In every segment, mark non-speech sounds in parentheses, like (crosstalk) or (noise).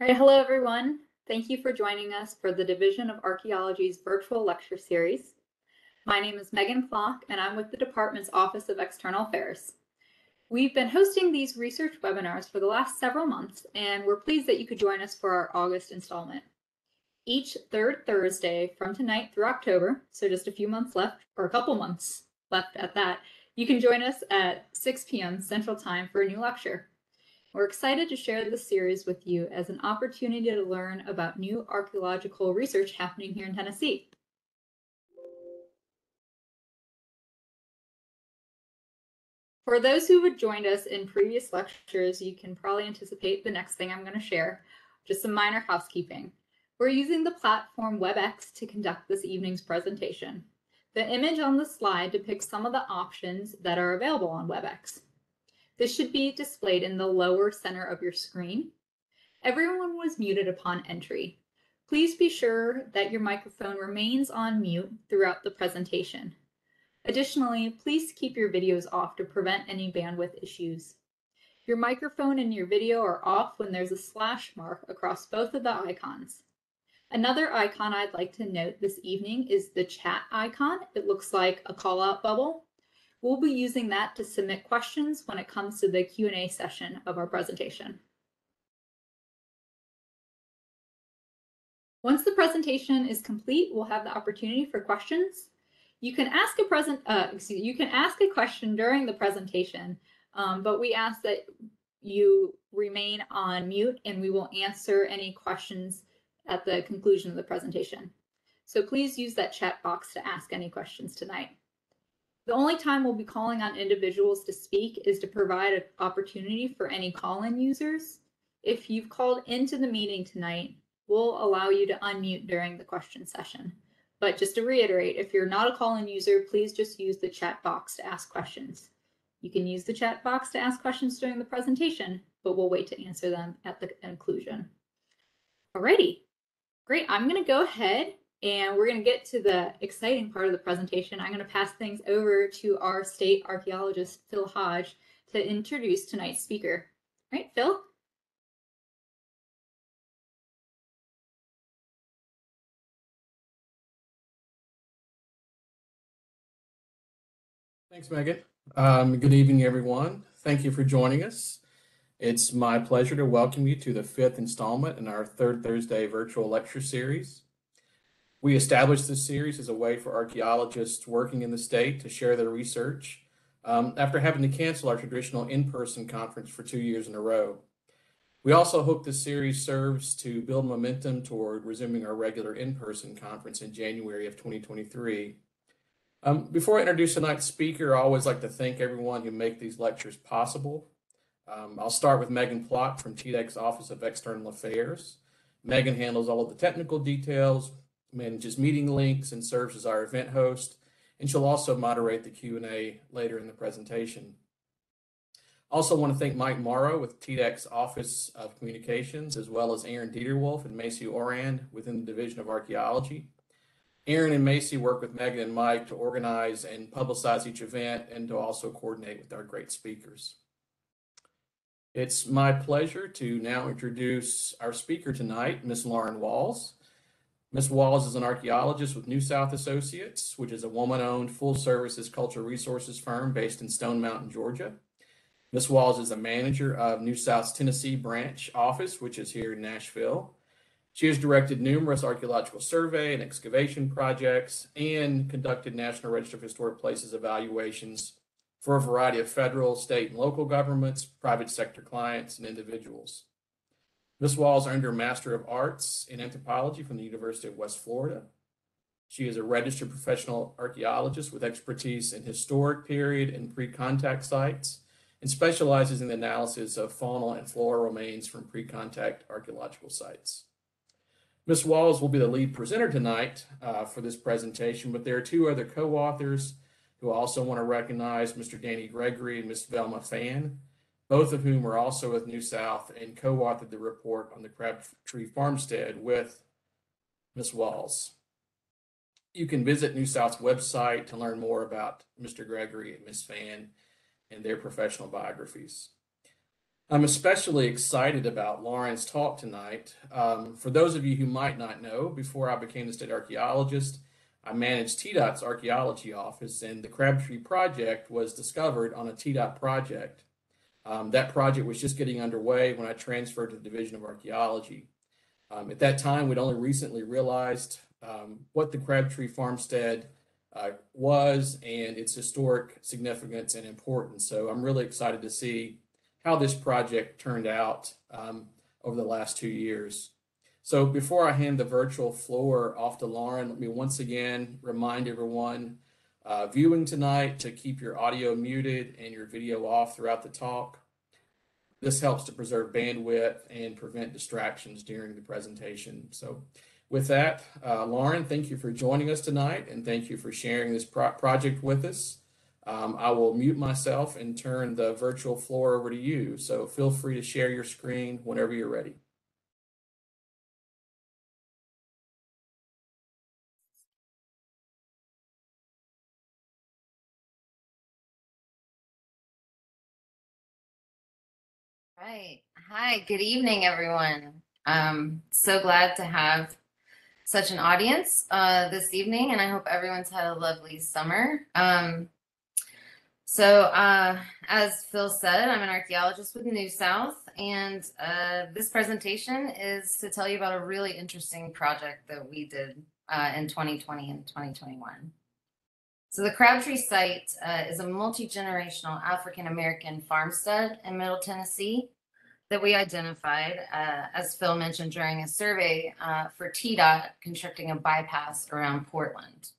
Right, hello everyone. Thank you for joining us for the Division of Archaeology's virtual lecture series. My name is Megan Flock and I'm with the department's Office of External Affairs. We've been hosting these research webinars for the last several months and we're pleased that you could join us for our August installment. Each third Thursday from tonight through October, so just a few months left, or a couple months left at that, you can join us at 6 p.m. Central Time for a new lecture. We're excited to share this series with you as an opportunity to learn about new archaeological research happening here in Tennessee. For those who have joined us in previous lectures, you can probably anticipate the next thing I'm going to share, just some minor housekeeping. We're using the platform WebEx to conduct this evening's presentation. The image on the slide depicts some of the options that are available on WebEx. This should be displayed in the lower center of your screen. Everyone was muted upon entry. Please be sure that your microphone remains on mute throughout the presentation. Additionally, please keep your videos off to prevent any bandwidth issues. Your microphone and your video are off when there's a slash mark across both of the icons. Another icon I'd like to note this evening is the chat icon. It looks like a call out bubble. We'll be using that to submit questions when it comes to the Q&A session of our presentation. Once the presentation is complete, we'll have the opportunity for questions. You can ask a present, uh, excuse, you can ask a question during the presentation, um, but we ask that you remain on mute and we will answer any questions at the conclusion of the presentation. So please use that chat box to ask any questions tonight. The only time we'll be calling on individuals to speak is to provide an opportunity for any call-in users. If you've called into the meeting tonight, we'll allow you to unmute during the question session. But just to reiterate, if you're not a call-in user, please just use the chat box to ask questions. You can use the chat box to ask questions during the presentation, but we'll wait to answer them at the conclusion. Alrighty, great. I'm gonna go ahead and we're going to get to the exciting part of the presentation. I'm going to pass things over to our state archaeologist, Phil Hodge, to introduce tonight's speaker. All right, Phil? Thanks, Megan. Um, good evening, everyone. Thank you for joining us. It's my pleasure to welcome you to the fifth installment in our third Thursday virtual lecture series. We established this series as a way for archaeologists working in the state to share their research um, after having to cancel our traditional in-person conference for two years in a row. We also hope this series serves to build momentum toward resuming our regular in-person conference in January of 2023. Um, before I introduce tonight's speaker, I always like to thank everyone who make these lectures possible. Um, I'll start with Megan Flock from TDEC's Office of External Affairs. Megan handles all of the technical details, manages meeting links and serves as our event host, and she'll also moderate the Q&A later in the presentation. Also want to thank Mike Morrow with TDEC's Office of Communications, as well as Aaron Deter-Wolf and Macy Orand within the Division of Archaeology. Aaron and Macy work with Megan and Mike to organize and publicize each event and to also coordinate with our great speakers. It's my pleasure to now introduce our speaker tonight, Ms. Lauren Walls. Ms. Walls is an archaeologist with New South Associates, which is a woman-owned full-services cultural resources firm based in Stone Mountain, Georgia. Ms. Walls is a manager of New South's Tennessee branch office, which is here in Nashville. She has directed numerous archaeological survey and excavation projects and conducted National Register of Historic Places evaluations for a variety of federal, state, and local governments, private sector clients, and individuals. Ms. Walls earned her Master of Arts in Anthropology from the University of West Florida. She is a registered professional archaeologist with expertise in historic period and pre-contact sites and specializes in the analysis of faunal and floral remains from pre-contact archaeological sites. Ms. Walls will be the lead presenter tonight uh, for this presentation, but there are two other co-authors who I also want to recognize, Mr. Danny Gregory and Ms. Velma Fan both of whom are also with New South and co-authored the report on the Crabtree Farmstead with Ms. Walls. You can visit New South's website to learn more about Mr. Gregory and Ms. Fan and their professional biographies. I'm especially excited about Lauren's talk tonight. Um, for those of you who might not know, before I became the state archaeologist, I managed TDOT's archaeology office, and the Crabtree Project was discovered on a TDOT project. Um, that project was just getting underway when I transferred to the Division of Archaeology. Um, at that time, we'd only recently realized um, what the Crabtree Farmstead uh, was and its historic significance and importance. So I'm really excited to see how this project turned out um, over the last two years. So before I hand the virtual floor off to Lauren, let me once again remind everyone uh, viewing tonight to keep your audio muted and your video off throughout the talk. This helps to preserve bandwidth and prevent distractions during the presentation. So with that, uh, Lauren, thank you for joining us tonight and thank you for sharing this pro project with us. Um, I will mute myself and turn the virtual floor over to you. So feel free to share your screen whenever you're ready. Right. Hi, good evening, everyone. Um, so glad to have such an audience uh, this evening, and I hope everyone's had a lovely summer. Um, so, uh, as Phil said, I'm an archaeologist with New South, and uh, this presentation is to tell you about a really interesting project that we did uh, in 2020 and 2021. So the Crabtree site uh, is a multi-generational African-American farmstead in Middle Tennessee that we identified, uh, as Phil mentioned during a survey uh, for TDOT constructing a bypass around Portland.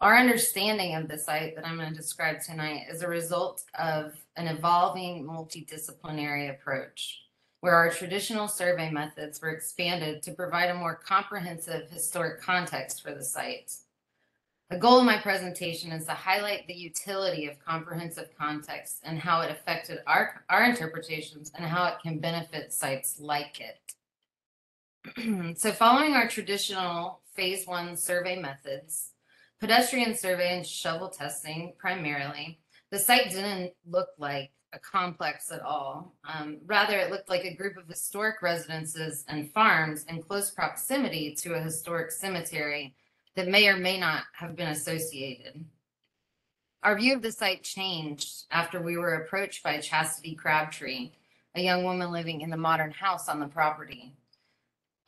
Our understanding of the site that I'm going to describe tonight is a result of an evolving multidisciplinary approach where our traditional survey methods were expanded to provide a more comprehensive historic context for the site the goal of my presentation is to highlight the utility of comprehensive context and how it affected our, our interpretations and how it can benefit sites like it. (clears throat) so following our traditional phase one survey methods, pedestrian survey and shovel testing primarily, the site didn't look like a complex at all. Um, rather, it looked like a group of historic residences and farms in close proximity to a historic cemetery that may or may not have been associated. Our view of the site changed after we were approached by Chastity Crabtree, a young woman living in the modern house on the property.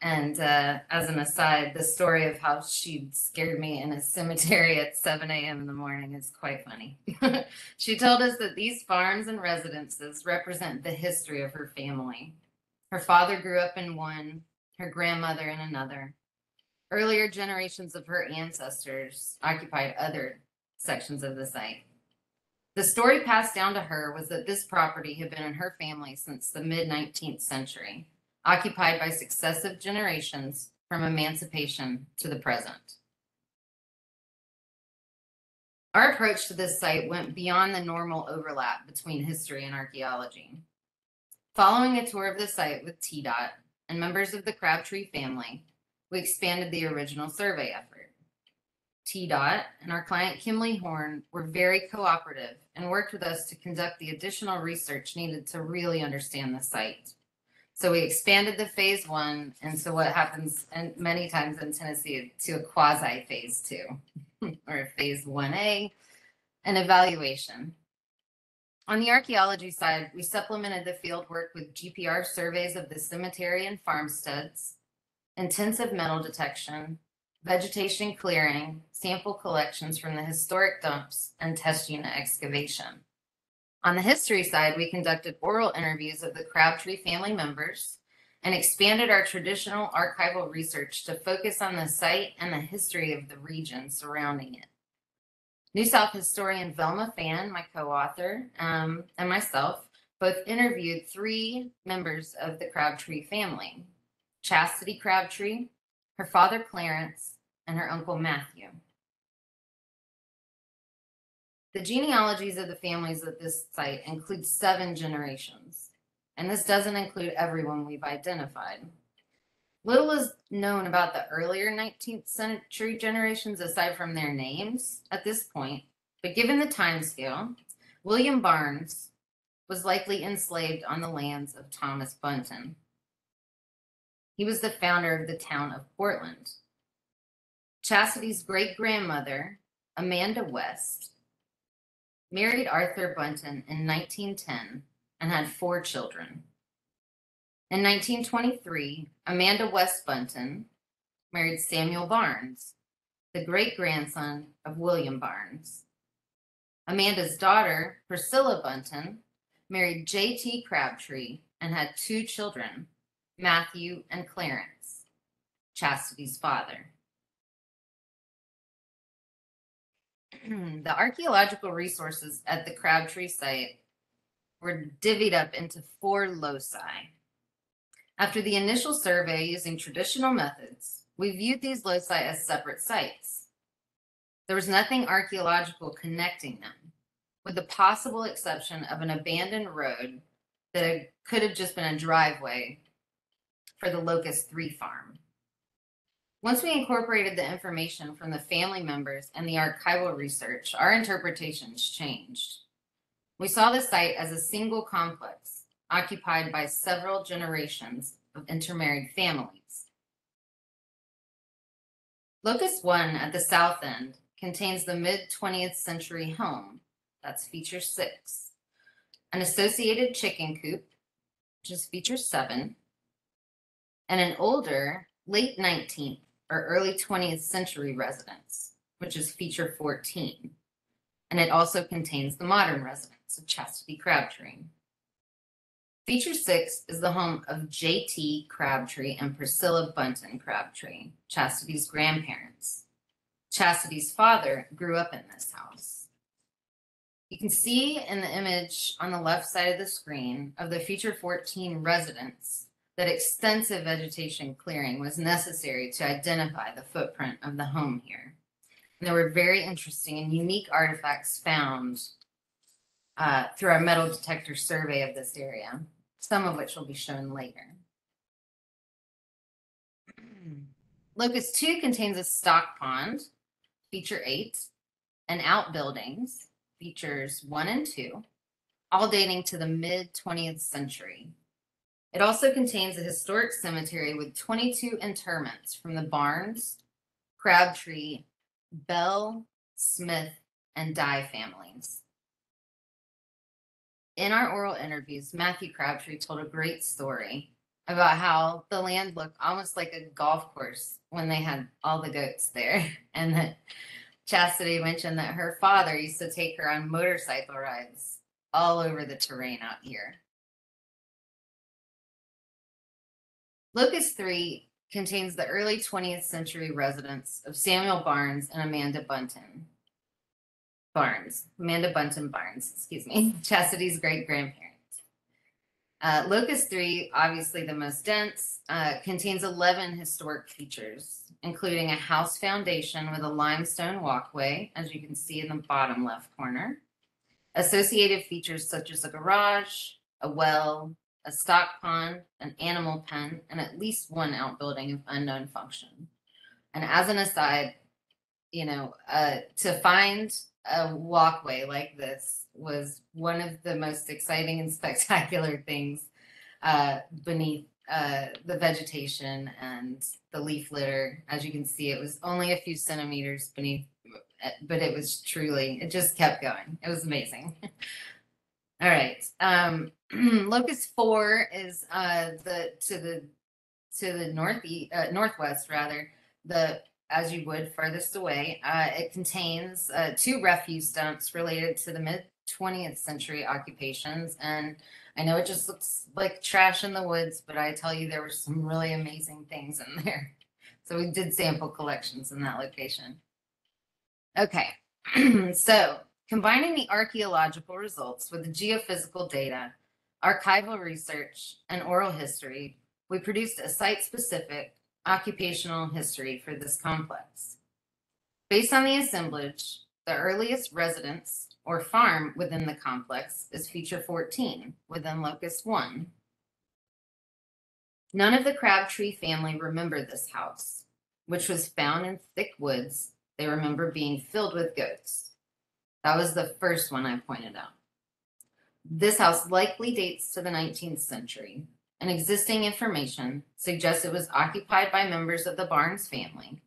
And uh, as an aside, the story of how she scared me in a cemetery at 7 a.m. in the morning is quite funny. (laughs) she told us that these farms and residences represent the history of her family. Her father grew up in one, her grandmother in another, Earlier generations of her ancestors occupied other sections of the site. The story passed down to her was that this property had been in her family since the mid 19th century, occupied by successive generations from emancipation to the present. Our approach to this site went beyond the normal overlap between history and archaeology. Following a tour of the site with TDOT and members of the Crabtree family, we expanded the original survey effort. TDOT and our client Kimley Horn were very cooperative and worked with us to conduct the additional research needed to really understand the site. So we expanded the phase one into what happens and many times in Tennessee to a quasi (laughs) phase two or phase 1A, an evaluation. On the archaeology side, we supplemented the field work with GPR surveys of the cemetery and farmsteads, intensive metal detection, vegetation clearing, sample collections from the historic dumps, and test unit excavation. On the history side, we conducted oral interviews of the Crabtree family members and expanded our traditional archival research to focus on the site and the history of the region surrounding it. New South historian Velma Fan, my co-author, um, and myself both interviewed three members of the Crabtree family, Chastity Crabtree, her father Clarence, and her uncle Matthew. The genealogies of the families at this site include seven generations, and this doesn't include everyone we've identified. Little is known about the earlier 19th century generations aside from their names at this point, but given the time scale, William Barnes, was likely enslaved on the lands of Thomas Bunton. He was the founder of the town of Portland. Chastity's great grandmother, Amanda West, married Arthur Bunton in 1910 and had four children. In 1923, Amanda West Bunton married Samuel Barnes, the great grandson of William Barnes. Amanda's daughter, Priscilla Bunton, married J.T. Crabtree and had two children, Matthew and Clarence, Chastity's father. the archaeological resources at the Crabtree site were divvied up into four loci. After the initial survey using traditional methods, we viewed these loci as separate sites. There was nothing archaeological connecting them, with the possible exception of an abandoned road that could have just been a driveway for the Locus 3 farm. Once we incorporated the information from the family members and the archival research, our interpretations changed. We saw the site as a single complex occupied by several generations of intermarried families. Locus 1 at the south end contains the mid 20th century home, that's feature 6, an associated chicken coop, which is feature 7, and an older late 19th or early 20th century residence, which is feature 14. And it also contains the modern residence of Chastity Crabtree. Feature 6 is the home of J.T. Crabtree and Priscilla Bunton Crabtree, Chastity's grandparents. Chastity's father grew up in this house. You can see in the image on the left side of the screen of the feature 14 residence that extensive vegetation clearing was necessary to identify the footprint of the home here. And there were very interesting and unique artifacts found uh, through our metal detector survey of this area, some of which will be shown later. (clears throat) Locus 2 contains a stock pond, feature 8, and outbuildings, features 1 and 2, all dating to the mid 20th century. It also contains a historic cemetery with 22 interments from the Barnes, Crabtree, Bell, Smith, and Dye families. In our oral interviews, Matthew Crabtree told a great story about how the land looked almost like a golf course when they had all the goats there. (laughs) And that Chastity mentioned that her father used to take her on motorcycle rides all over the terrain out here. Locus 3 contains the early 20th century residence of Samuel Barnes and Amanda Bunton. Barnes, Amanda Bunton Barnes, excuse me, (laughs) Chastity's great grandparents. Uh, Locus 3, obviously the most dense, uh, contains 11 historic features, including a house foundation with a limestone walkway, as you can see in the bottom left corner. Associated features such as a garage, a well, a stock pond, an animal pen, and at least one outbuilding of unknown function. And as an aside, you know, uh, to find a walkway like this was one of the most exciting and (laughs) spectacular things uh, beneath uh, the vegetation and the leaf litter. As you can see, it was only a few centimeters beneath, but it was truly, it just kept going. It was amazing. (laughs) All right. Um, (clears throat) Locus Four is uh, the to the to the northeast uh, northwest rather the as you would furthest away. Uh, it contains uh, two refuse dumps related to the mid 20th century occupations, and I know it just looks like trash in the woods, but I tell you there were some really amazing things in (laughs) there. So we did sample collections in that location. Okay, (clears throat) so Combining the archaeological results with the geophysical data, archival research, and oral history, we produced a site-specific occupational history for this complex. Based on the assemblage, the earliest residence or farm within the complex is feature 14 within locus 1. None of the Crabtree family remember this house, which was found in thick woods. They remember being filled with goats. That was the first one I pointed out. This house likely dates to the 19th century, and existing information suggests it was occupied by members of the Barnes family,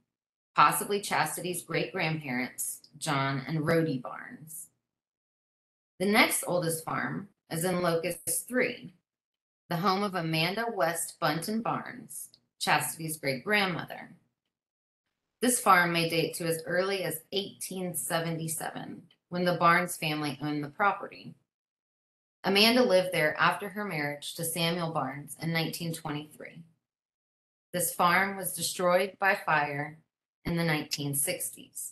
possibly Chastity's great grandparents, John and Rhodey Barnes. The next oldest farm is in Locus 3, the home of Amanda West Bunton Barnes, Chastity's great grandmother. This farm may date to as early as 1877, when the Barnes family owned the property. Amanda lived there after her marriage to Samuel Barnes in 1923. This farm was destroyed by fire in the 1960s.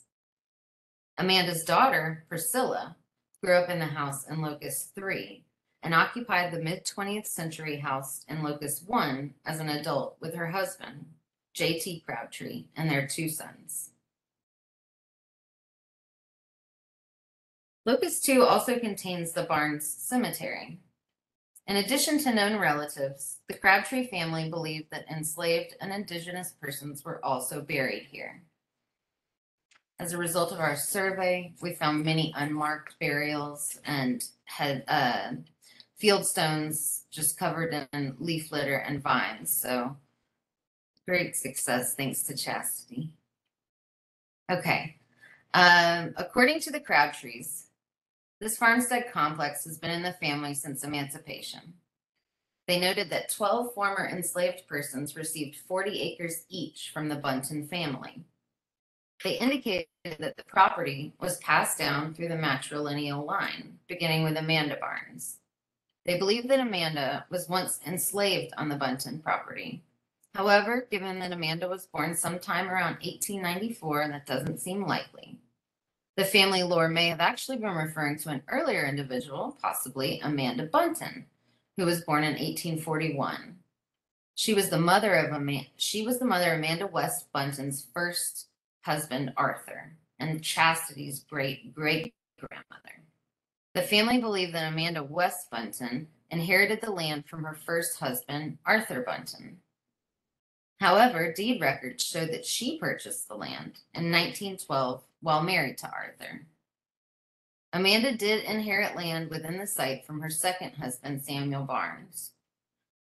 Amanda's daughter, Priscilla, grew up in the house in Locus 3 and occupied the mid 20th century house in Locus 1 as an adult with her husband, J.T. Crabtree, and their two sons. Locus 2 also contains the Barnes Cemetery. In addition to known relatives, the Crabtree family believed that enslaved and indigenous persons were also buried here. As a result of our survey, we found many unmarked burials and had uh, field stones just covered in leaf litter and vines. So great success thanks to Chastity. Okay. Um, according to the Crabtrees, this farmstead complex has been in the family since emancipation. They noted that 12 former enslaved persons received 40 acres each from the Bunton family. They indicated that the property was passed down through the matrilineal line, beginning with Amanda Barnes. They believe that Amanda was once enslaved on the Bunton property. However, given that Amanda was born sometime around 1894, that doesn't seem likely. The family lore may have actually been referring to an earlier individual, possibly Amanda Bunton, who was born in 1841. She was the mother of Amanda, she was the mother of Amanda West Bunton's first husband, Arthur, and Chastity's great great grandmother. The family believed that Amanda West Bunton inherited the land from her first husband, Arthur Bunton. However, deed records show that she purchased the land in 1912 while married to Arthur. Amanda did inherit land within the site from her second husband, Samuel Barnes.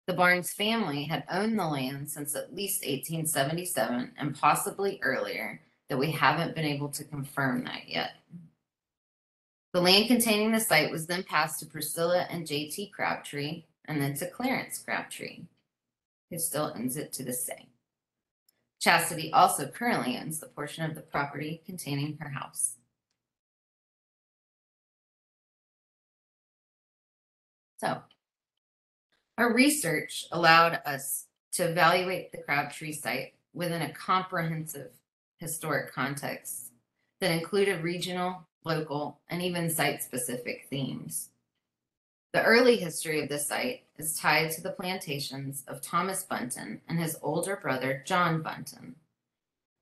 The Barnes family had owned the land since at least 1877 and possibly earlier, though we haven't been able to confirm that yet. The land containing the site was then passed to Priscilla and J.T. Crabtree and then to Clarence Crabtree, who still owns it to this day. Chastity also currently owns the portion of the property containing her house. So, our research allowed us to evaluate the Crabtree site within a comprehensive historic context that included regional, local, and even site specific themes. The early history of the site is tied to the plantations of Thomas Bunton and his older brother John Bunton.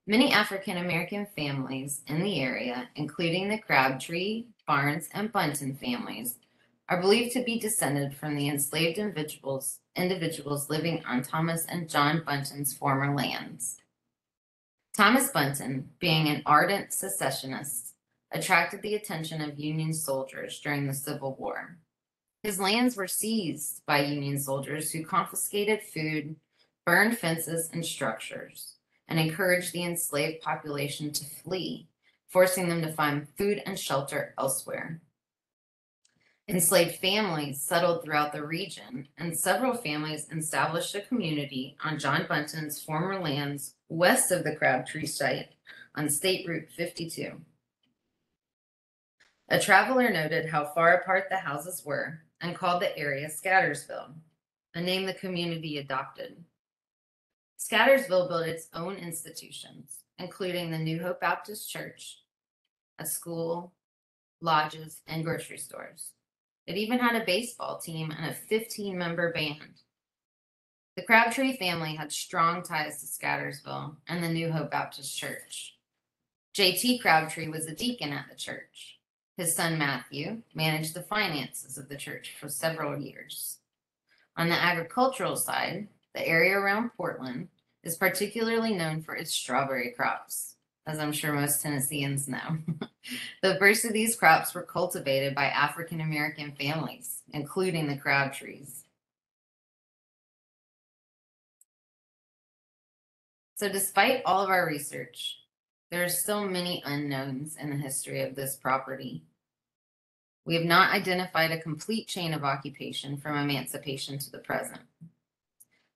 Many African American families in the area, including the Crabtree, Barnes, and Bunton families, are believed to be descended from the enslaved individuals, individuals living on Thomas and John Bunton's former lands. Thomas Bunton, being an ardent secessionist, attracted the attention of Union soldiers during the Civil War. His lands were seized by Union soldiers who confiscated food, burned fences and structures, and encouraged the enslaved population to flee, forcing them to find food and shelter elsewhere. Enslaved families settled throughout the region, and several families established a community on John Bunton's former lands west of the Crabtree site on State Route 52. A traveler noted how far apart the houses were and called the area Scattersville, a name the community adopted. Scattersville built its own institutions, including the New Hope Baptist Church, a school, lodges, and grocery stores. It even had a baseball team and a 15 member band. The Crabtree family had strong ties to Scattersville and the New Hope Baptist Church. J.T. Crabtree was a deacon at the church. His son Matthew managed the finances of the church for several years. On the agricultural side, the area around Portland is particularly known for its strawberry crops. as I'm sure most Tennesseans know. (laughs) the first of these crops were cultivated by African American families, including the Crabtrees. So, despite all of our research, there are still many unknowns in the history of this property. We have not identified a complete chain of occupation from emancipation to the present.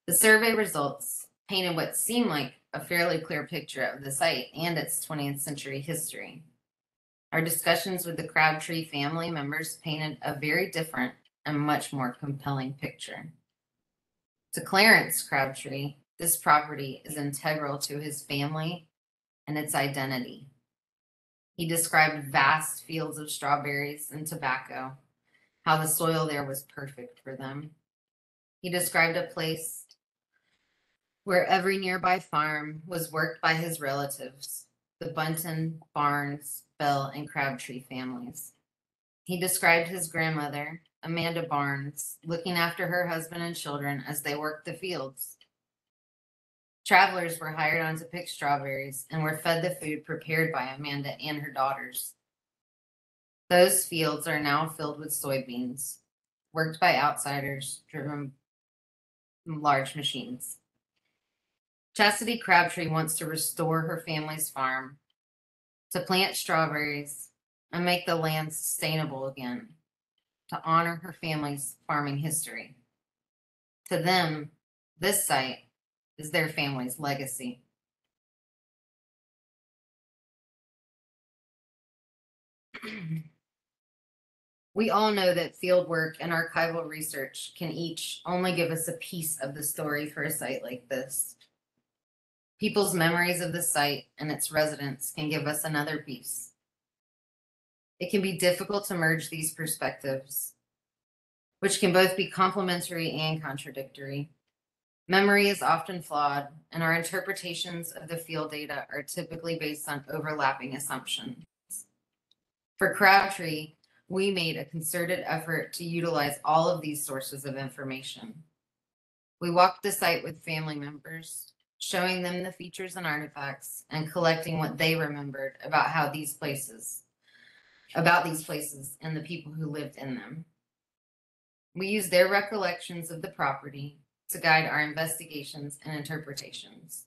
The survey results painted what seemed like a fairly clear picture of the site and its 20th century history. Our discussions with the Crabtree family members painted a very different and much more compelling picture. To Clarence Crabtree, this property is integral to his family and its identity. He described vast fields of strawberries and tobacco, how the soil there was perfect for them. He described a place where every nearby farm was worked by his relatives, the Bunton, Barnes, Bell, and Crabtree families. He described his grandmother, Amanda Barnes, looking after her husband and children as they worked the fields. Travelers were hired on to pick strawberries and were fed the food prepared by Amanda and her daughters. Those fields are now filled with soybeans, worked by outsiders driven large machines. Chastity Crabtree wants to restore her family's farm, to plant strawberries and make the land sustainable again, to honor her family's farming history. To them, this site is their family's legacy. we all know that field work and archival research can each only give us a piece of the story for a site like this. People's memories of the site and its residents can give us another piece. It can be difficult to merge these perspectives, which can both be complementary and contradictory. Memory is often flawed, and our interpretations of the field data are typically based on overlapping assumptions. For Crabtree, we made a concerted effort to utilize all of these sources of information. We walked the site with family members, showing them the features and artifacts and collecting what they remembered about how these places, about these places and the people who lived in them. We used their recollections of the property to guide our investigations and interpretations.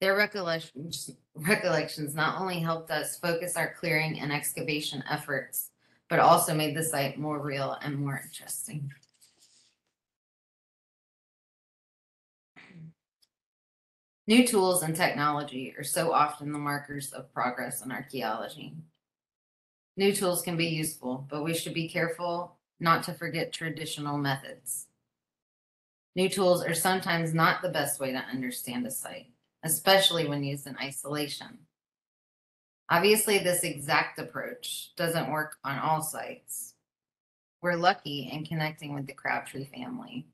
Their recollections, recollections not only helped us focus our clearing and excavation efforts, but also made the site more real and more interesting. New tools and technology are so often the markers of progress in archaeology. New tools can be useful, but we should be careful not to forget traditional methods. New tools are sometimes not the best way to understand a site, especially when used in isolation. Obviously, this exact approach doesn't work on all sites. We're lucky in connecting with the Crabtree family,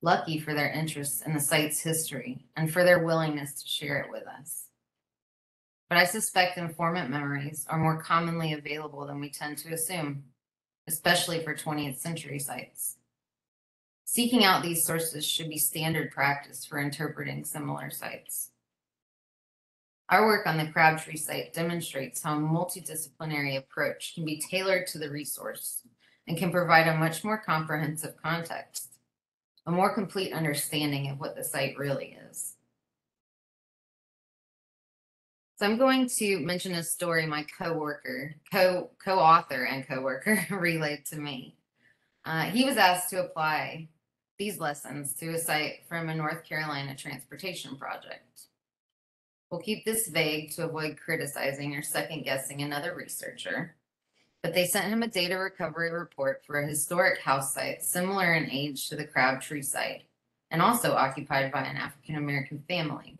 lucky for their interest in the site's history and for their willingness to share it with us. But I suspect informant memories are more commonly available than we tend to assume, especially for 20th century sites. Seeking out these sources should be standard practice for interpreting similar sites. Our work on the Crabtree site demonstrates how a multidisciplinary approach can be tailored to the resource and can provide a much more comprehensive context, a more complete understanding of what the site really is. So I'm going to mention a story my coworker, co co-author and coworker (laughs) relayed to me. Uh, he was asked to apply these lessons to a site from a North Carolina transportation project. We'll keep this vague to avoid criticizing or second guessing another researcher, but they sent him a data recovery report for a historic house site similar in age to the Crabtree site and also occupied by an African American family.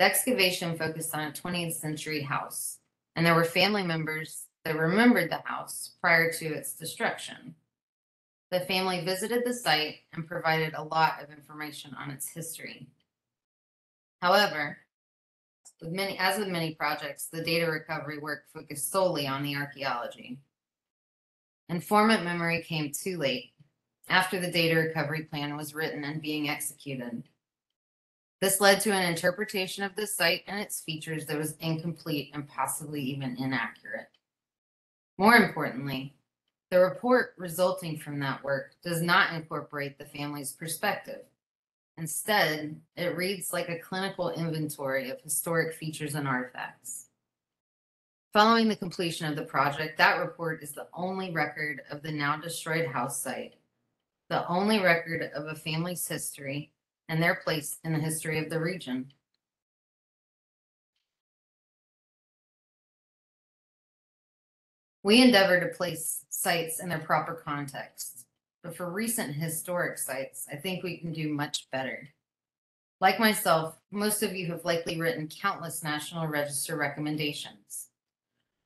The excavation focused on a 20th century house, and there were family members that remembered the house prior to its destruction. The family visited the site and provided a lot of information on its history. However, with many, as with many projects, the data recovery work focused solely on the archaeology. Informant memory came too late, after the data recovery plan was written and being executed. This led to an interpretation of the site and its features that was incomplete and possibly even inaccurate. More importantly, the report resulting from that work does not incorporate the family's perspective. Instead, it reads like a clinical inventory of historic features and artifacts. Following the completion of the project, that report is the only record of the now destroyed house site, the only record of a family's history and their place in the history of the region. We endeavor to place sites in their proper context, but for recent historic sites, I think we can do much better. Like myself, most of you have likely written countless National Register recommendations.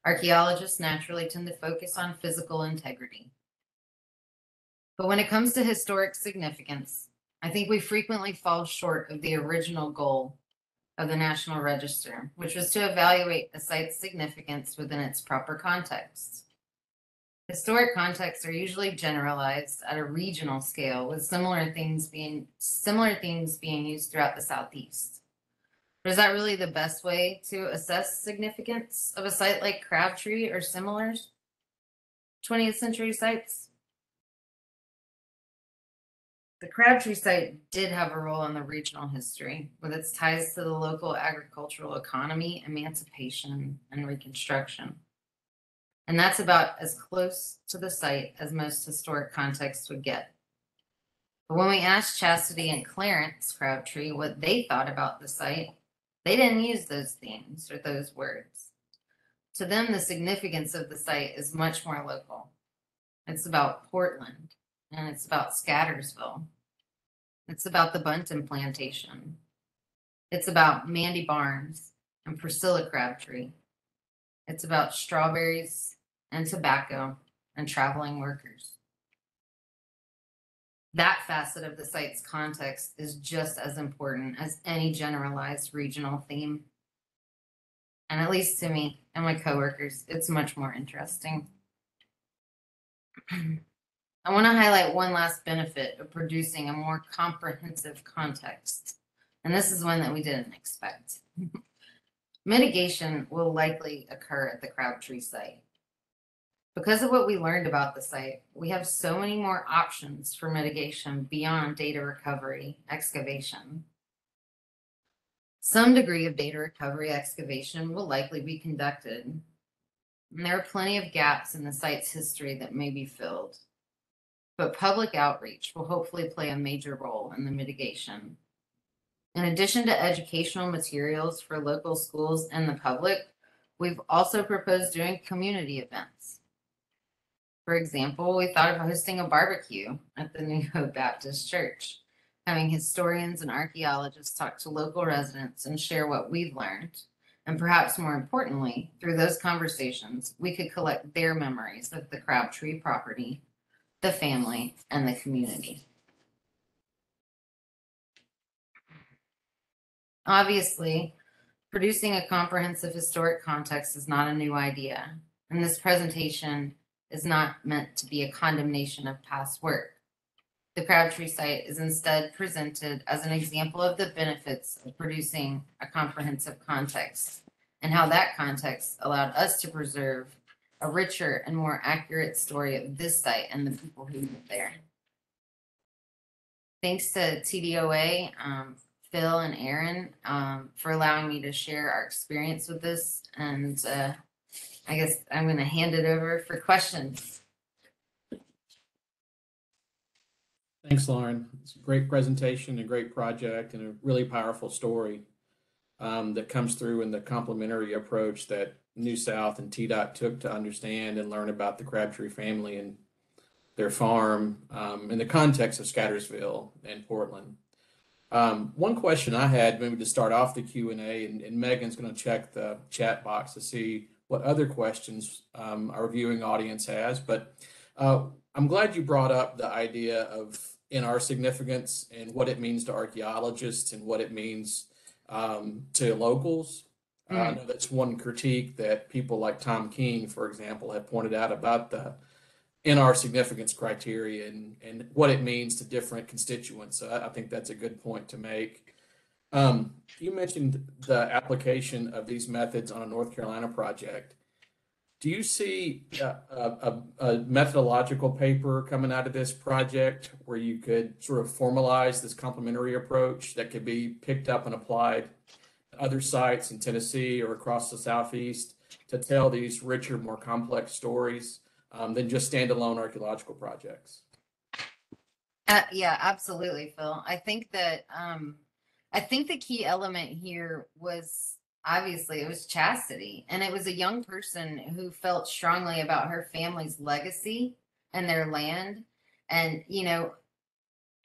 Archaeologists naturally tend to focus on physical integrity. But when it comes to historic significance, I think we frequently fall short of the original goal of the National Register, which was to evaluate a site's significance within its proper context. Historic contexts are usually generalized at a regional scale, with similar things being similar themes being used throughout the Southeast. But is that really the best way to assess significance of a site like Crabtree or similars? 20th century sites? The Crabtree site did have a role in the regional history with its ties to the local agricultural economy, emancipation, and reconstruction. And that's about as close to the site as most historic contexts would get. But when we asked Chastity and Clarence Crabtree what they thought about the site, they didn't use those themes or those words. To them, the significance of the site is much more local. It's about Portland, and it's about Scattersville. It's about the Bunton Plantation. It's about Mandy Barnes and Priscilla Crabtree. It's about strawberries and tobacco and traveling workers. That facet of the site's context is just as important as any generalized regional theme. And at least to me and my coworkers, it's much more interesting. (clears throat) I want to highlight one last benefit of producing a more comprehensive context. And this is one that we didn't expect. (laughs) Mitigation will likely occur at the Crabtree site. Because of what we learned about the site, we have so many more options for mitigation beyond data recovery excavation. Some degree of data recovery excavation will likely be conducted. And there are plenty of gaps in the site's history that may be filled but public outreach will hopefully play a major role in the mitigation. In addition to educational materials for local schools and the public, we've also proposed doing community events. For example, we thought of hosting a barbecue at the (laughs) New Hope Baptist Church, having historians and archaeologists talk to local residents and share what we've learned. And perhaps more importantly, through those conversations, we could collect their memories of the Crabtree property the family, and the community. Obviously, producing a comprehensive historic context is not a new idea, and this presentation is not meant to be a condemnation of past work. The Crabtree site is instead presented as an example of the benefits of producing a comprehensive context and how that context allowed us to preserve a richer and more accurate story of this site and the people who live there. Thanks to TDOA, um, Phil and Aaron um, for allowing me to share our experience with this. And uh, I guess I'm going to hand it over for questions. Thanks, Lauren. It's a great presentation, a great project, and a really powerful story um, that comes through in the complementary approach that New South and TDOT took to understand and learn about the Crabtree family and their farm um, in the context of Scattersville and Portland. Um, one question I had, maybe to start off the Q and A, and Megan's going to check the chat box to see what other questions um, our viewing audience has. But uh, I'm glad you brought up the idea of NR significance and what it means to archaeologists and what it means um, to locals. Uh, I know that's one critique that people like Tom King, for example, have pointed out about the NR significance criteria and, and what it means to different constituents. So I, I think that's a good point to make. Um, you mentioned the application of these methods on a North Carolina project. Do you see a, a, a methodological paper coming out of this project where you could sort of formalize this complementary approach that could be picked up and applied other sites in Tennessee or across the Southeast to tell these richer, more complex stories um, than just standalone archaeological projects? Uh, yeah, absolutely, Phil. I think that um, I think the key element here was obviously it was chastity, and it was a young person who felt strongly about her family's legacy and their land, and you know,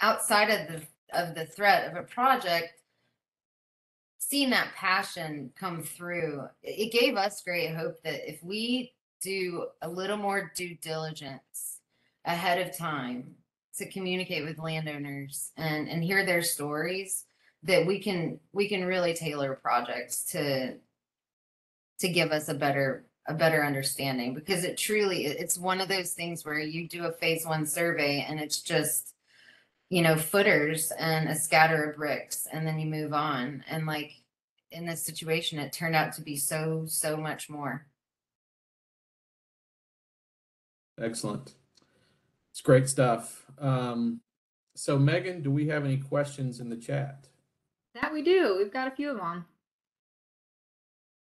outside of the of the threat of a project, that passion come through, it it gave us great hope that if we do a little more due diligence ahead of time to communicate with landowners and and hear their stories that we can we can really tailor projects to to give us a better a better understanding because it truly it's one of those things where you do a phase one survey and it's just you know footers and a scatter of bricks and then you move on and like in this situation it turned out to be so so much more Excellent. It's great stuff. Um, so Megan, do we have any questions in the chat? That we do. We've got a few of them.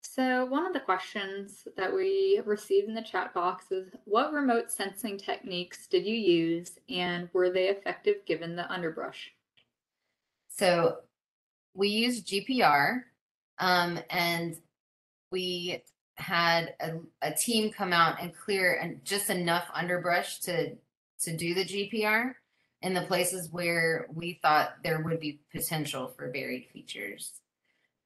So one of the questions that we received in the chat box is what remote sensing techniques did you use and were they effective given the underbrush? So we used GPR um, and we had a, a team come out and clear and just enough underbrush to to do the GPR in the places where we thought there would be potential for buried features.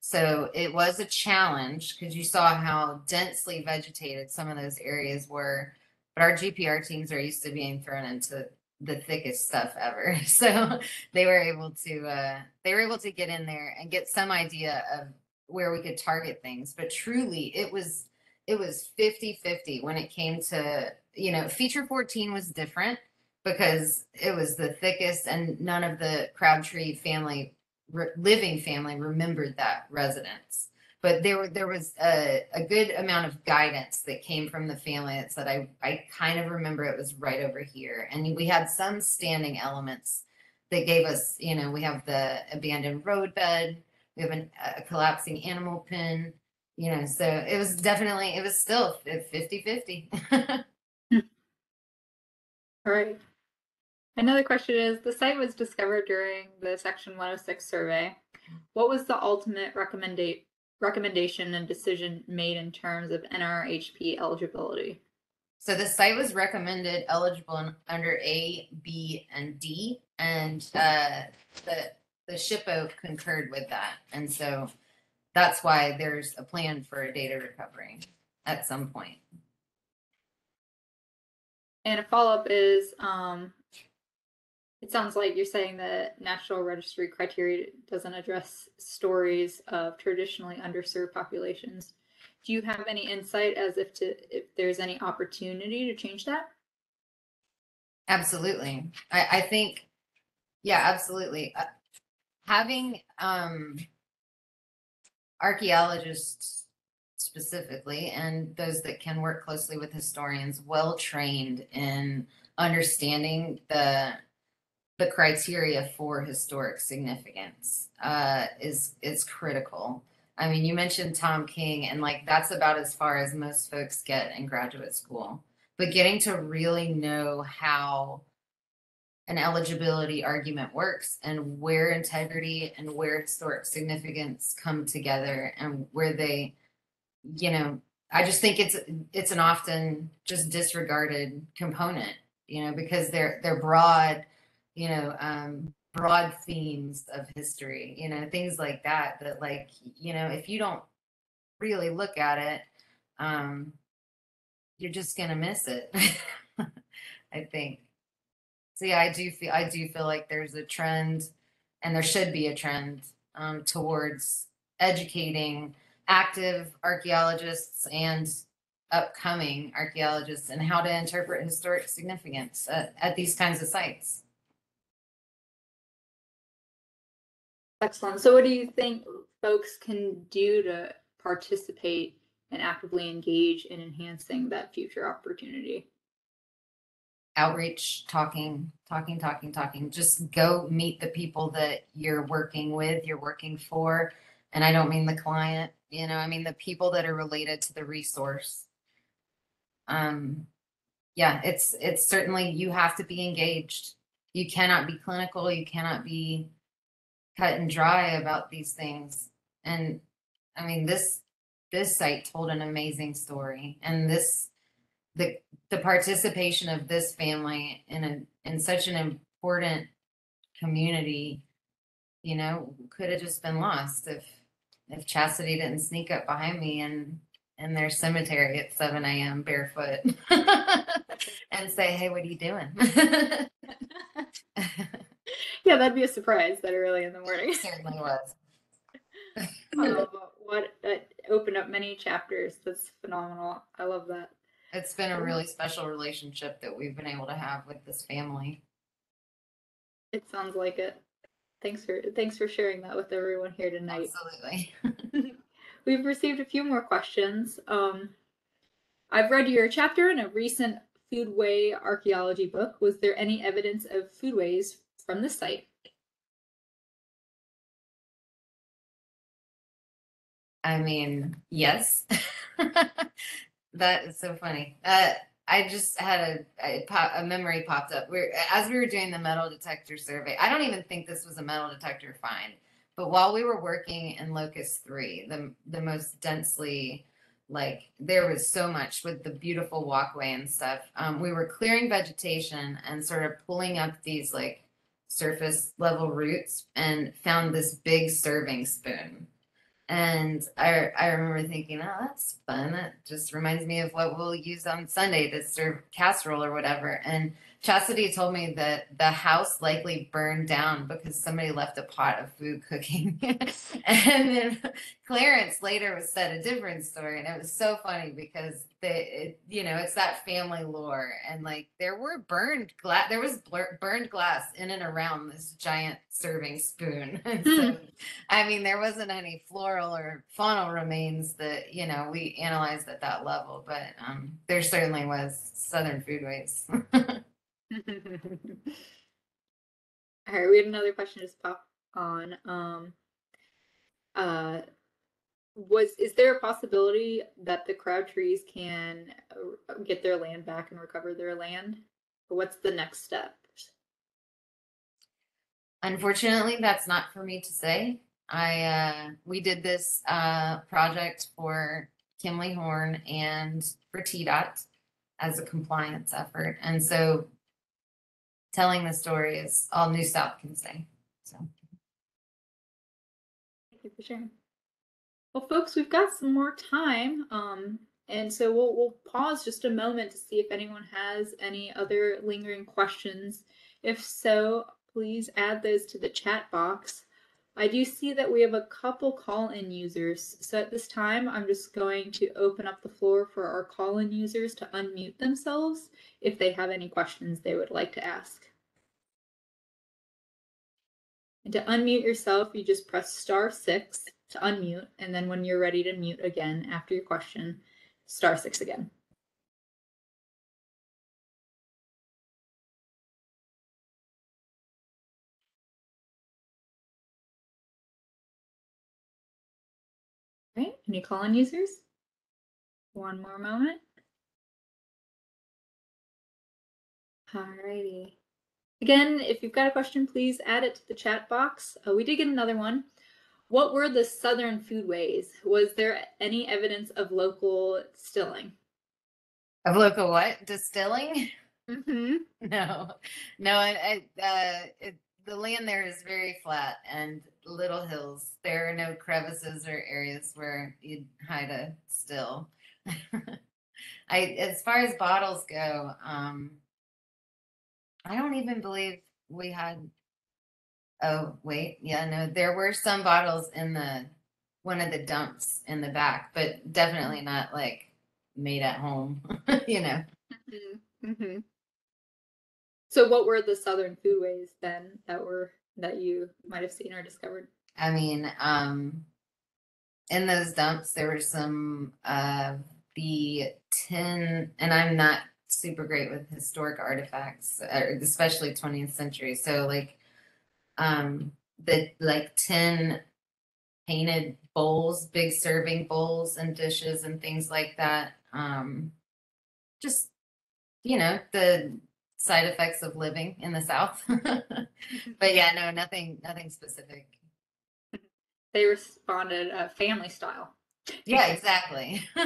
So it was a challenge because you saw how densely vegetated some of those areas were. But our GPR teams are used to being thrown into the thickest stuff ever. (laughs) So they were able to uh, they were able to get in there and get some idea of where we could target things. But truly, it was it was 50-50 when it came to you know feature 14 was different because it was the thickest and none of the crabtree family re- living family remembered that residence but there were there was a, a good amount of guidance that came from the family that said I, I kind of remember it was right over here and we had some standing elements that gave us you know we have the abandoned roadbed we have an, a collapsing animal pen you know so it was definitely it was still 50 50 (laughs) All right. Another question is the site was discovered during the Section 106 survey. What was the ultimate recommenda- recommendation and decision made in terms of NRHP eligibility? so the site was recommended eligible under a b and d and uh the the SHPO concurred with that and so that's why there's a plan for a data recovery at some point. And a follow up is um, it sounds like you're saying that National Registry criteria doesn't address stories of traditionally underserved populations. Do you have any insight as if to if there's any opportunity to change that? Absolutely. I, I think, yeah, absolutely. Having um, archaeologists specifically and those that can work closely with historians well trained in understanding the the criteria for historic significance uh, is is critical. I mean, you mentioned Tom King, and like that's about as far as most folks get in graduate school but getting to really know how an eligibility argument works and where integrity and where historic significance come together and where they you know i just think it's it's an often just disregarded component you know because they're they're broad you know um broad themes of history you know things like that that like you know if you don't really look at it um you're just gonna miss it. (laughs) I think. Yeah, I do feel I do feel like there's a trend, and there should be a trend um, towards educating active archaeologists and upcoming archaeologists and how to interpret historic significance at, at these kinds of sites. Excellent. So what do you think folks can do to participate and actively engage in enhancing that future opportunity? Outreach, talking, talking, talking, talking. Just go meet the people that you're working with, you're working for. And I don't mean the client, you know, I mean the people that are related to the resource. Um, yeah, it's it's certainly you have to be engaged. You cannot be clinical, you cannot be cut and dry about these things. And I mean this this site told an amazing story and this the the participation of this family in a in such an important community you know could have just been lost if if chastity didn't sneak up behind me and in their cemetery at 7 a.m barefoot (laughs) and say hey what are you doing (laughs) Yeah, that'd be a surprise that early in the morning. it certainly was (laughs) Oh, what it uh, opened up many chapters. That's phenomenal. I love that. It's been a really special relationship that we've been able to have with this family It sounds like it. Thanks for thanks for sharing that with everyone here tonight. absolutely (laughs) (laughs) We've received a few more questions. Um, I've read your chapter in a recent foodway archaeology book. Was there any evidence of foodways from the site? I mean, yes. (laughs) that is so funny. Uh, I just had a a, a memory popped up. We're as we were doing the metal detector survey. I don't even think this was a metal detector find, but while we were working in Locus Three, the the most densely like there was so much with the beautiful walkway and stuff. Um, we were clearing vegetation and sort of pulling up these like surface level roots and found this big serving spoon and I I remember thinking, oh, that's fun. That just reminds me of what we'll use on Sunday to serve casserole or whatever. And Chastity told me that the house likely burned down because somebody left a pot of food cooking. (laughs) and then Clarence later was said a different story, and it was so funny because they, it, you know, it's that family lore, and like there were burned glass, there was blur- burned glass in and around this giant serving spoon. (laughs) So I mean, there wasn't any floral or faunal remains that you know we analyzed at that level, but um, there certainly was Southern foodways. (laughs) (laughs) All right, we had another question just pop on. Um, uh, was is there a possibility that the crowd Crabtrees can uh, get their land back and recover their land? What's the next step? Unfortunately, that's not for me to say. I uh, we did this uh, project for Kimley Horn and for TDOT as a compliance effort, and so telling the story is all New South can say. So. Thank you for sharing. Well, folks, we've got some more time, um, and so we'll we'll pause just a moment to see if anyone has any other lingering questions. If so, please add those to the chat box. I do see that we have a couple call-in users, so at this time, I'm just going to open up the floor for our call-in users to unmute themselves if they have any questions they would like to ask. And to unmute yourself, you just press star six to unmute, and then when you're ready to mute again after your question, star six again. Right, any call-in users? One more moment. Alrighty. Again, if you've got a question, please add it to the chat box. Uh, we did get another one. What were the southern foodways? Was there any evidence of local distilling? Of local what? Distilling? Mm-hmm. (laughs) No, no. I, I, uh, it, the land there is very flat and little hills. There are no crevices or areas where you'd hide a still. (laughs) I, as far as bottles go, um, I don't even believe we had. Oh wait, yeah, no, there were some bottles in the one of the dumps in the back, but definitely not like made at home. (laughs) you know. Mm-hmm. Mm-hmm. So, what were the southern foodways then that were that you might have seen or discovered? I mean, um, in those dumps, there were some of the tin, and I'm not super great with historic artifacts, especially 20th century. So like, um, the like tin painted bowls, big serving bowls and dishes and things like that. Um, just you know the side effects of living in the South. (laughs) but yeah, no, nothing, nothing specific. They responded uh, family style. Yeah, exactly. (laughs)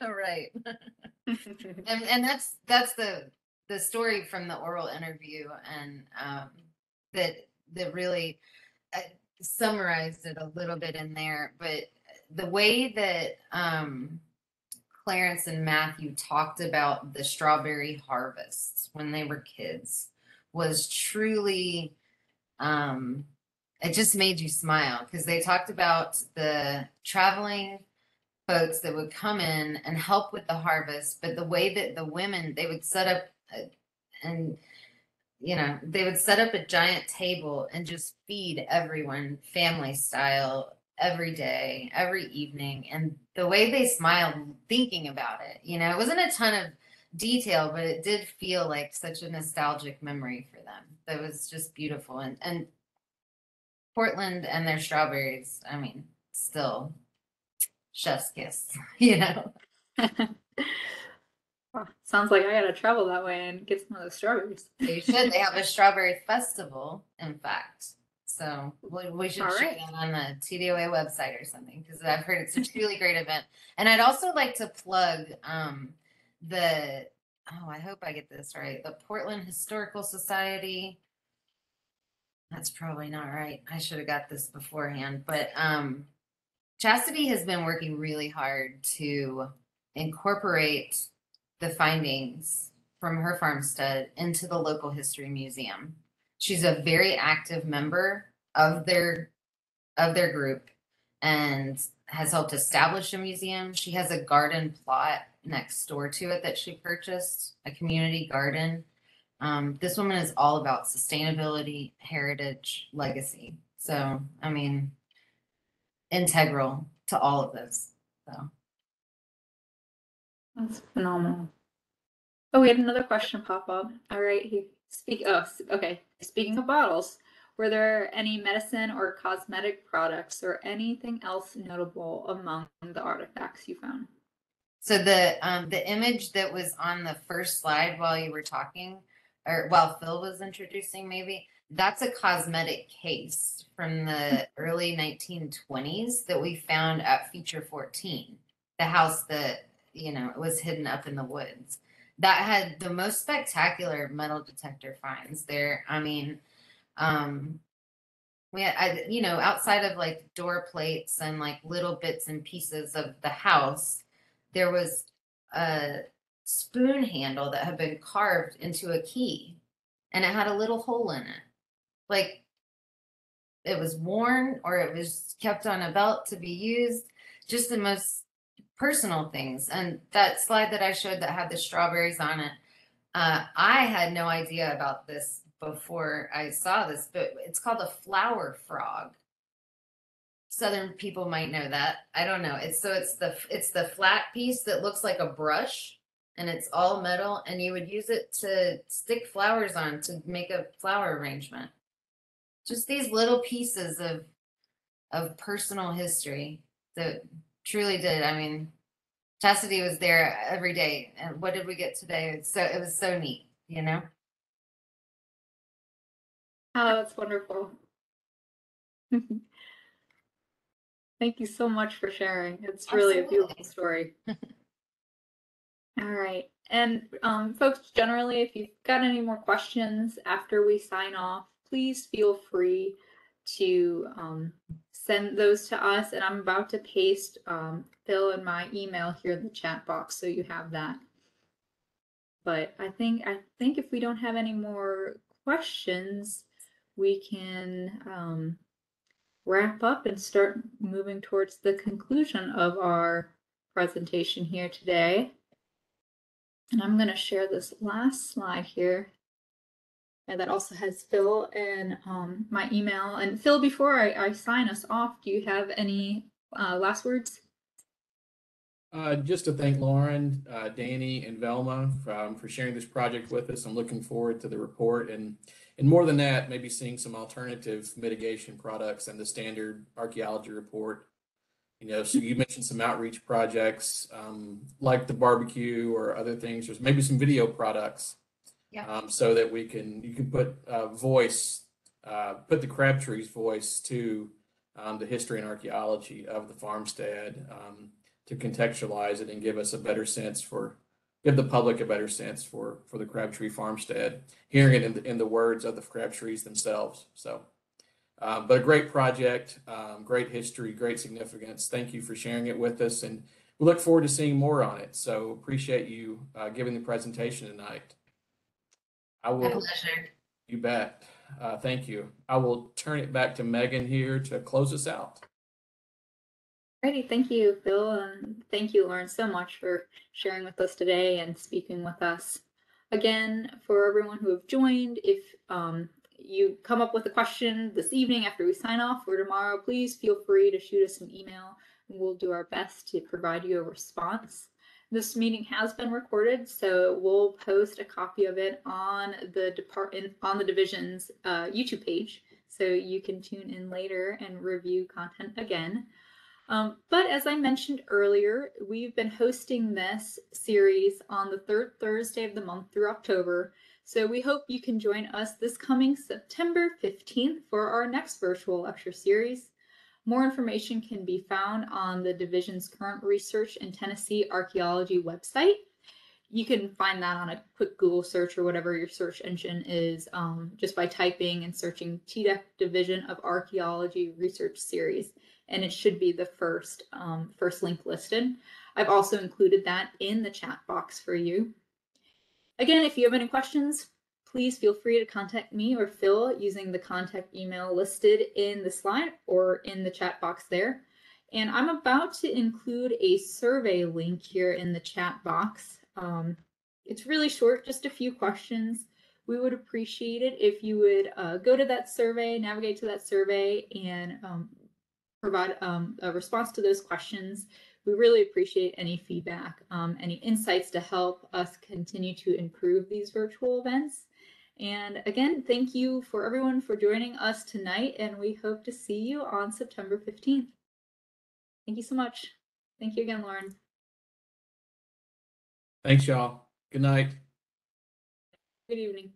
right. (laughs) (laughs) and and that's that's the the story from the oral interview and um that that really uh, summarized it a little bit in there but the way that um Clarence and Matthew talked about the strawberry harvests when they were kids was truly um it just made you smile because they talked about the traveling folks that would come in and help with the harvest but the way that the women they would set up a, and you know they would set up a giant table and just feed everyone family style every day every evening. And the way they smiled thinking about it you know it wasn't a ton of detail but it did feel like such a nostalgic memory for them that was just beautiful. And and portland and their strawberries i mean still chef's kiss, (laughs) you know. Wow, Sounds like I gotta travel that way and get some of those strawberries. They should. They have a (laughs) strawberry festival, in fact. So we, we should All share right. that on the TDOA website or something because I've heard it's a really great event. And I'd also like to plug um, the oh, I hope I get this right. The Portland Historical Society. That's probably not right. I should have got this beforehand, but um, Chastity has been working really hard to incorporate the findings from her farmstead into the local history museum. She's a very active member of their of their group and has helped establish a museum. She has a garden plot next door to it that she purchased, a community garden. Um, this woman is all about sustainability, heritage, legacy. So, I mean, integral to all of this. So, That's phenomenal. Oh, we had another question pop up. All right, he speak. Oh, okay. Speaking of bottles, were there any medicine or cosmetic products or anything else notable among the artifacts you found? so the um, the image that was on the first slide while you were talking, or while Phil was introducing, maybe that's a cosmetic case from the early 1920s that we found at Feature 14, the house that you know was hidden up in the woods. That had the most spectacular metal detector finds there. I mean, um, we had, I, you know, outside of like door plates and like little bits and pieces of the house, there was a spoon handle that had been carved into a key and it had a little hole in it. Like it was worn or it was kept on a belt to be used. Just the most personal things. And that slide that I showed that had the strawberries on it, uh, I had no idea about this before I saw this, but it's called a flower frog. Southern people might know that. I don't know. It's so it's the it's the flat piece that looks like a brush and it's all metal and you would use it to stick flowers on to make a flower arrangement. Just these little pieces of of personal history that truly did. I mean, Chastity was there every day. And what did we get today? It's so it was so neat, you know? Oh, that's wonderful. (laughs) Thank you so much for sharing. It's really a beautiful story. (laughs) All right. And um, folks, generally, if you've got any more questions after we sign off, please feel free to um, send those to us. And I'm about to paste um, Phil and my email here in the chat box so you have that. But I think I think if we don't have any more questions, we can um, wrap up and start moving towards the conclusion of our presentation here today. And I'm going to share this last slide here. And that also has Phil and um, my email. And Phil, before I, I sign us off, do you have any uh, last words? Uh, just to thank Lauren, uh, Danny, and Velma um, for sharing this project with us. I'm looking forward to the report and and more than that, maybe seeing some alternative mitigation products and the standard archaeology report. You know, so you mentioned some outreach projects um, like the barbecue or other things. There's maybe some video products, Yeah. um, so that we can you can put uh, voice, uh, put the Crabtree's voice to um, the history and archaeology of the farmstead. Um, to contextualize it and give us a better sense for give the public a better sense for for the Crabtree farmstead, hearing it in the, in the words of the Crabtrees themselves. So, um, but a great project, um, great history, great significance. Thank you for sharing it with us, and we look forward to seeing more on it. So appreciate you uh, giving the presentation tonight. I My will. pleasure. You bet. Uh, thank you. I will turn it back to Megan here to close us out. Alrighty, thank you, Phil, and thank you, Lauren, so much for sharing with us today and speaking with us. Again, for everyone who have joined, if um, you come up with a question this evening after we sign off or tomorrow, please feel free to shoot us an email and we'll do our best to provide you a response. This meeting has been recorded, so we'll post a copy of it on the department on the division's uh, YouTube page, so you can tune in later and review content again. Um, but as I mentioned earlier, we've been hosting this series on the third Thursday of the month through October. So we hope you can join us this coming September 15th for our next virtual lecture series. More information can be found on the division's current research in Tennessee archaeology website. You can find that on a quick Google search or whatever your search engine is um, just by typing and searching TDEC Division of Archaeology Research Series and it should be the first um, first link listed. I've also included that in the chat box for you. Again, if you have any questions, please feel free to contact me or Phil using the contact email listed in the slide or in the chat box there. And I'm about to include a survey link here in the chat box. Um, it's really short, just a few questions. We would appreciate it if you would uh, go to that survey, navigate to that survey, and um, provide um, a response to those questions. We really appreciate any feedback, um, any insights to help us continue to improve these virtual events. And again, thank you for everyone for joining us tonight, and we hope to see you on September 15th. Thank you so much. Thank you again, Lauren. Thanks, y'all. Good night. Good evening.